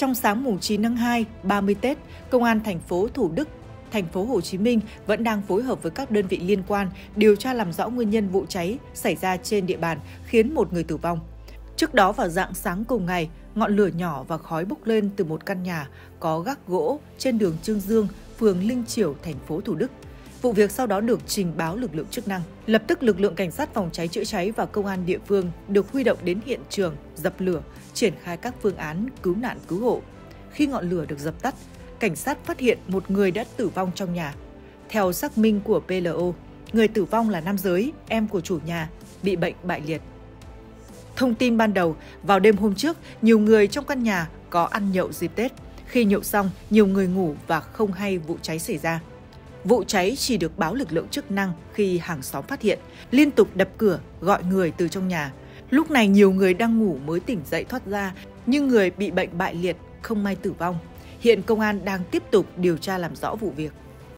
Trong sáng mùng 9 tháng 2, 30 Tết, Công an thành phố Thủ Đức thành phố Hồ Chí Minh vẫn đang phối hợp với các đơn vị liên quan điều tra làm rõ nguyên nhân vụ cháy xảy ra trên địa bàn khiến một người tử vong. Trước đó vào dạng sáng cùng ngày, ngọn lửa nhỏ và khói bốc lên từ một căn nhà có gác gỗ trên đường Trương Dương, phường Linh Triểu, thành phố Thủ Đức. Vụ việc sau đó được trình báo lực lượng chức năng. Lập tức lực lượng cảnh sát phòng cháy chữa cháy và công an địa phương được huy động đến hiện trường, dập lửa, triển khai các phương án cứu nạn cứu hộ. Khi ngọn lửa được dập tắt, cảnh sát phát hiện một người đã tử vong trong nhà. Theo xác minh của PLO, người tử vong là nam giới, em của chủ nhà, bị bệnh bại liệt. Thông tin ban đầu, vào đêm hôm trước, nhiều người trong căn nhà có ăn nhậu dịp Tết. Khi nhậu xong, nhiều người ngủ và không hay vụ cháy xảy ra. Vụ cháy chỉ được báo lực lượng chức năng khi hàng xóm phát hiện, liên tục đập cửa, gọi người từ trong nhà. Lúc này nhiều người đang ngủ mới tỉnh dậy thoát ra, nhưng người bị bệnh bại liệt không may tử vong. Hiện công an đang tiếp tục điều tra làm rõ vụ việc.